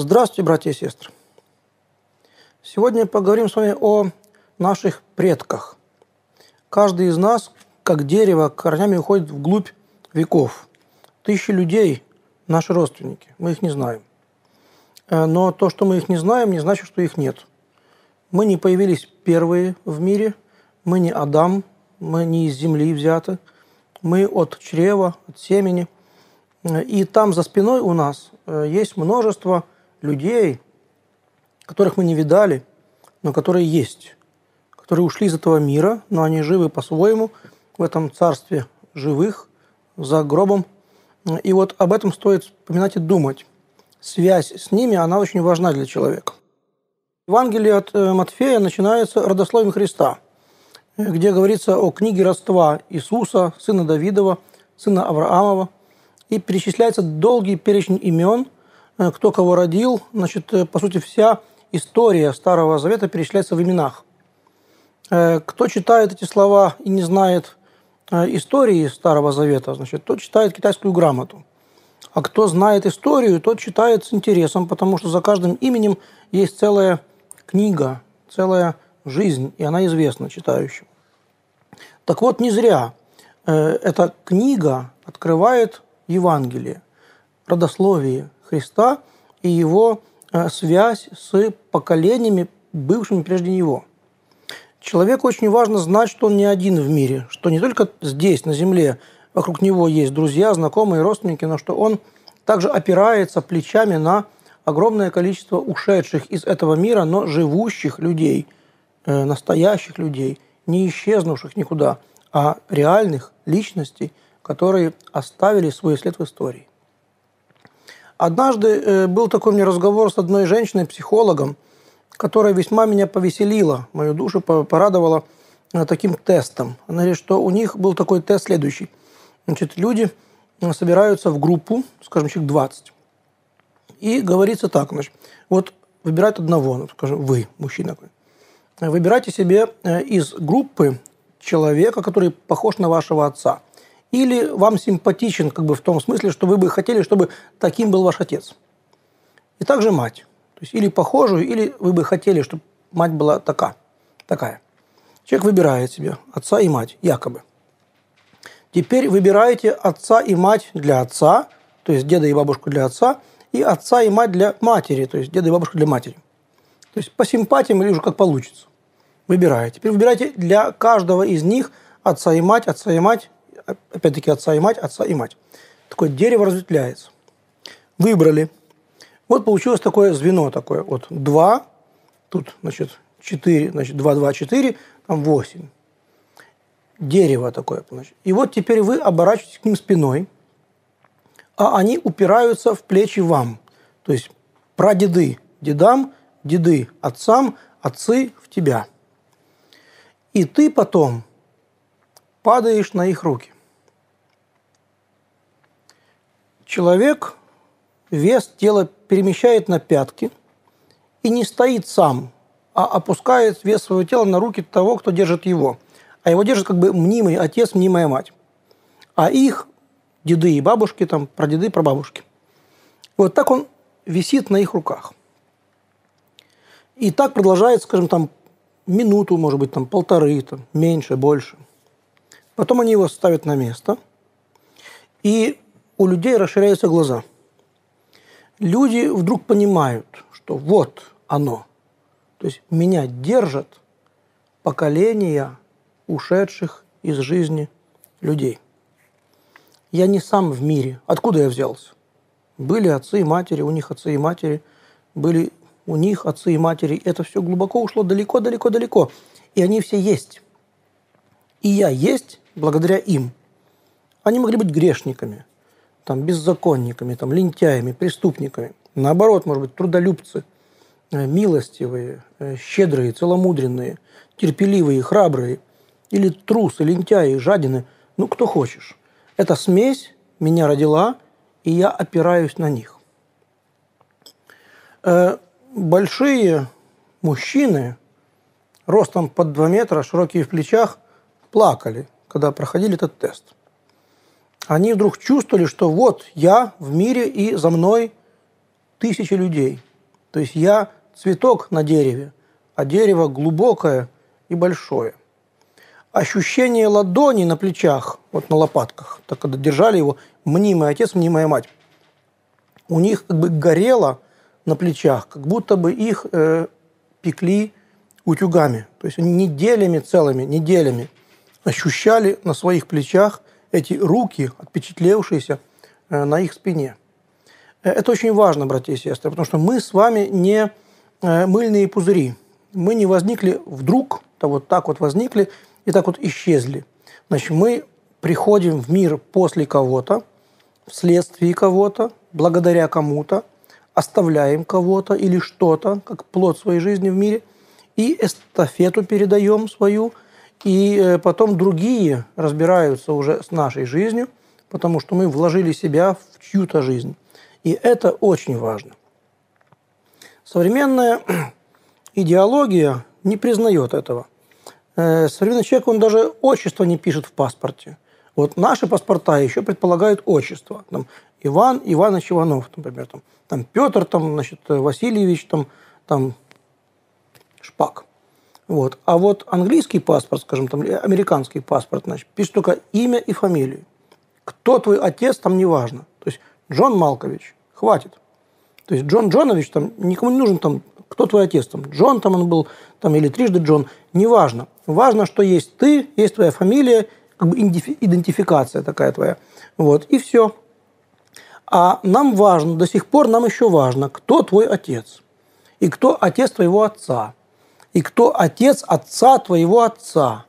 Здравствуйте, братья и сестры. Сегодня поговорим с вами о наших предках. Каждый из нас, как дерево, корнями уходит вглубь веков. Тысячи людей – наши родственники, мы их не знаем. Э, но то, что мы их не знаем, не значит, что их нет. Мы не появились первые в мире, мы не Адам, мы не из земли взяты, мы от чрева, от семени. Э, и там за спиной у нас э, есть множество людей, которых мы не видали, но которые есть, которые ушли из этого мира, но они живы по-своему в этом царстве живых, за гробом. И вот об этом стоит вспоминать и думать. Связь с ними, она очень важна для человека. Евангелие от э, Матфея начинается родословием Христа, где говорится о книге родства Иисуса, сына Давидова, сына Авраамова, и перечисляется долгий перечень имен – кто кого родил. Значит, э, по сути, вся история Старого Завета перечисляется в именах. Э, кто читает эти слова и не знает истории Старого Завета, значит, тот читает китайскую грамоту. А кто знает историю, тот читает с интересом, потому что за каждым именем есть целая книга, целая жизнь, и она известна читающим. Так вот, не зря эта книга открывает Евангелие, родословие, Христа и его э, связь с поколениями, бывшими прежде него. Человеку очень важно знать, что он не один в мире, что не только здесь, на земле, вокруг него есть друзья, знакомые, родственники, но что он также опирается плечами на огромное количество ушедших из этого мира, но живущих людей, э, настоящих людей, не исчезнувших никуда, а реальных личностей, которые оставили свой след в истории. Однажды э, был такой мне разговор с одной женщиной, психологом, которая весьма меня повеселила, мою душу порадовала э, таким тестом. Она говорит, что у них был такой тест следующий. Значит, люди э, собираются в группу, скажем, человек 20. И говорится так, значит, вот выбирают одного, ну, скажем, вы, мужчина. Выбирайте себе из группы человека, который похож на вашего отца – или вам симпатичен как бы в том смысле, что вы бы хотели, чтобы таким был ваш отец. И также мать. То есть или похожую, или вы бы хотели, чтобы мать была така, такая. Человек выбирает себе отца и мать, якобы. Теперь выбираете отца и мать для отца, то есть деда и бабушку для отца, и отца и мать для матери, то есть деда и бабушку для матери. То есть по симпатиям или уже как получится. Выбираете. Теперь выбирайте для каждого из них отца и мать, отца и мать, опять-таки отца и мать, отца и мать. Такое дерево разветвляется. Выбрали. Вот получилось такое звено такое. Вот 2, тут, значит, 4, значит, 2, 2, 4, там 8. Дерево такое. Значит. И вот теперь вы оборачиваетесь к ним спиной, а они упираются в плечи вам. То есть прадеды дедам, деды отцам, отцы в тебя. И ты потом падаешь на их руки. Человек вес тела перемещает на пятки и не стоит сам, а опускает вес своего тела на руки того, кто держит его. А его держит как бы мнимый отец, мнимая мать. А их деды и бабушки, там, прадеды, прабабушки. Вот так он висит на их руках. И так продолжается, скажем, там, минуту, может быть, там, полторы, там, меньше, больше. Потом они его ставят на место. И у людей расширяются глаза. Люди вдруг понимают, что вот оно. То есть меня держат поколения ушедших из жизни людей. Я не сам в мире. Откуда я взялся? Были отцы и матери, у них отцы и матери, были у них отцы и матери. Это все глубоко ушло далеко-далеко-далеко. И они все есть. И я есть благодаря им. Они могли быть грешниками, там, беззаконниками, там, лентяями, преступниками. Наоборот, может быть, трудолюбцы, э, милостивые, э, щедрые, целомудренные, терпеливые, храбрые, или трусы, лентяи, жадины, ну, кто хочешь. Эта смесь меня родила, и я опираюсь на них. Э, большие мужчины, ростом под 2 метра, широкие в плечах, плакали, когда проходили этот тест – они вдруг чувствовали, что вот я в мире и за мной тысячи людей, То есть я цветок на дереве, а дерево глубокое и большое. Ощущение ладони на плечах, вот на лопатках, так когда держали его мнимый отец, мнимая мать, у них как бы горело на плечах, как будто бы их э, пекли утюгами. То есть они неделями целыми, неделями ощущали на своих плечах эти руки, отпечатлевшиеся э, на их спине. Э, это очень важно, братья и сестры, потому что мы с вами не э, мыльные пузыри. Мы не возникли вдруг, то вот так вот возникли и так вот исчезли. Значит, мы приходим в мир после кого-то, вследствие кого-то, благодаря кому-то, оставляем кого-то или что-то, как плод своей жизни в мире, и эстафету передаем свою, и потом другие разбираются уже с нашей жизнью, потому что мы вложили себя в чью-то жизнь. И это очень важно. Современная идеология не признает этого. Э, современный человек, он даже отчество не пишет в паспорте. Вот наши паспорта еще предполагают отчество. Там, Иван Иванович Иванов, например, там, там Петр там, значит, Васильевич, там, там Шпак. Вот. А вот английский паспорт, скажем, там, американский паспорт, значит, пишет только имя и фамилию. Кто твой отец, там не важно. То есть Джон Малкович, хватит. То есть Джон Джонович, там, никому не нужен там, кто твой отец, там, Джон там он был, там, или трижды Джон, неважно. Важно, что есть ты, есть твоя фамилия, как бы идентификация такая твоя. Вот, и все. А нам важно, до сих пор нам еще важно, кто твой отец. И кто отец твоего отца. И кто отец отца твоего отца.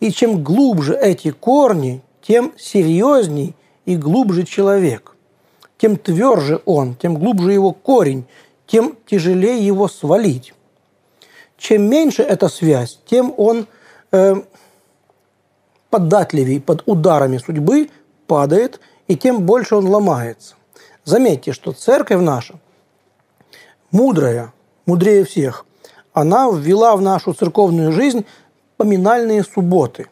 И чем глубже эти корни, тем серьезней и глубже человек тем тверже он, тем глубже его корень, тем тяжелее его свалить. Чем меньше эта связь, тем он э, податливее под ударами судьбы падает, и тем больше он ломается. Заметьте, что церковь наша мудрая, мудрее всех, она ввела в нашу церковную жизнь поминальные субботы.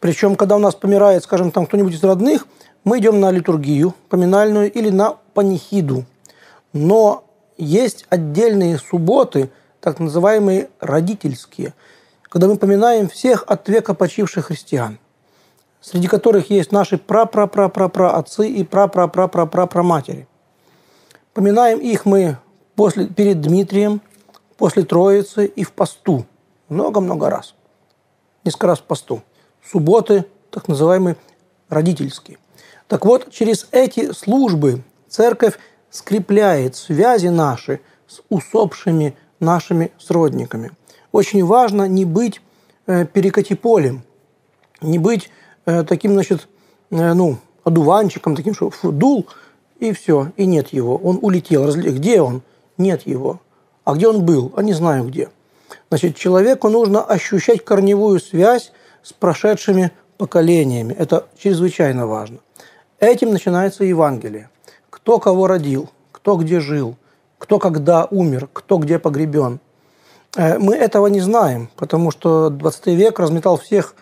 Причем, когда у нас помирает, скажем, там кто-нибудь из родных – мы идем на литургию поминальную или на панихиду. Но есть отдельные субботы, так называемые родительские, когда мы поминаем всех от века почивших христиан, среди которых есть наши пра-пра-пра-пра-пра отцы и пра-пра-пра-пра-пра матери. Поминаем их мы после, перед Дмитрием, после Троицы и в посту. Много-много раз. Несколько раз в посту. Субботы, так называемые родительские. Так вот, через эти службы церковь скрепляет связи наши с усопшими нашими сродниками. Очень важно не быть э, перекати-полем, не быть э, таким, значит, э, ну, одуванчиком, таким, что фу, дул, и все, и нет его. Он улетел. Где он? Нет его. А где он был? А не знаю где. Значит, человеку нужно ощущать корневую связь с прошедшими поколениями. Это чрезвычайно важно. Этим начинается Евангелие. Кто кого родил, кто где жил, кто когда умер, кто где погребен. Э, мы этого не знаем, потому что 20 век разметал всех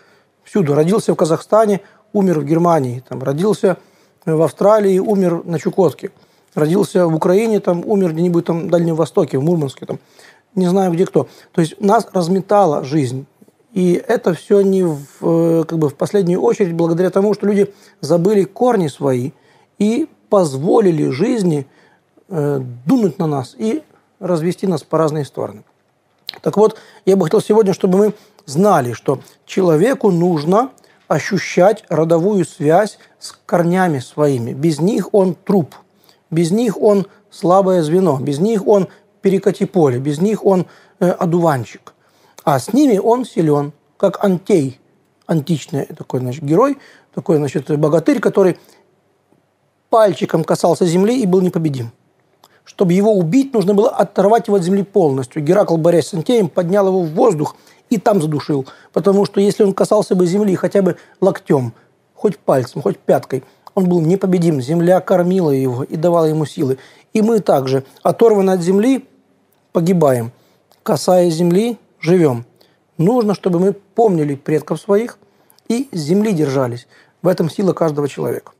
всюду. Родился в Казахстане, умер в Германии. Там, родился в Австралии, умер на Чукотке. Родился в Украине, там, умер где-нибудь там, в Дальнем Востоке, в Мурманске. Там. Не знаю, где кто. То есть нас разметала жизнь. И это все не в, э, как бы в последнюю очередь благодаря тому, что люди забыли корни свои и позволили жизни э, дунуть на нас и развести нас по разные стороны. Так вот, я бы хотел сегодня, чтобы мы знали, что человеку нужно ощущать родовую связь с корнями своими. Без них он труп, без них он слабое звено, без них он перекати поле, без них он э, одуванчик. А с ними он силен, как Антей, античный такой значит, герой, такой значит, богатырь, который пальчиком касался земли и был непобедим. Чтобы его убить, нужно было оторвать его от земли полностью. Геракл, борясь с Антеем, поднял его в воздух и там задушил. Потому что если он касался бы земли хотя бы локтем, хоть пальцем, хоть пяткой, он был непобедим. Земля кормила его и давала ему силы. И мы также, оторваны от земли, погибаем. Касаясь земли, живем. Нужно, чтобы мы помнили предков своих и земли держались. В этом сила каждого человека.